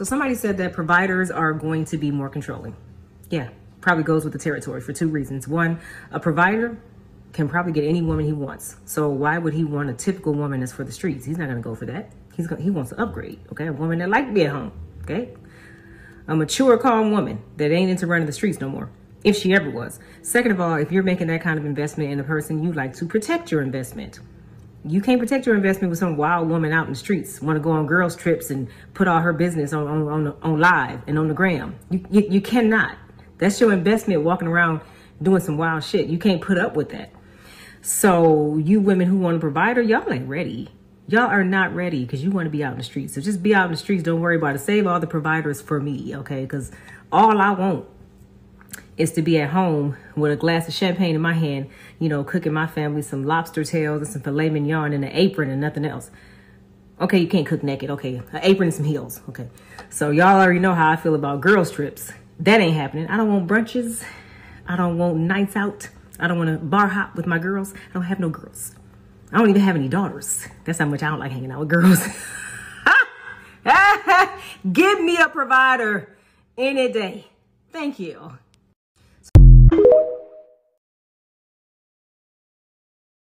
So somebody said that providers are going to be more controlling. Yeah, probably goes with the territory for two reasons. One, a provider can probably get any woman he wants. So why would he want a typical woman that's for the streets? He's not going to go for that. He's going, he wants to upgrade. Okay, a woman that like to be at home. Okay, a mature, calm woman that ain't into running the streets no more. If she ever was. Second of all, if you're making that kind of investment in a person, you like to protect your investment. You can't protect your investment with some wild woman out in the streets, want to go on girls' trips and put all her business on on, on, on live and on the gram. You, you, you cannot. That's your investment walking around doing some wild shit. You can't put up with that. So you women who want a provider, y'all ain't ready. Y'all are not ready because you want to be out in the streets. So just be out in the streets. Don't worry about it. Save all the providers for me, okay? Because all I want is to be at home with a glass of champagne in my hand, you know, cooking my family some lobster tails and some filet mignon in an apron and nothing else. Okay, you can't cook naked. Okay, an apron and some heels. Okay, so y'all already know how I feel about girls trips. That ain't happening. I don't want brunches. I don't want nights out. I don't want to bar hop with my girls. I don't have no girls. I don't even have any daughters. That's how much I don't like hanging out with girls. Give me a provider any day. Thank you.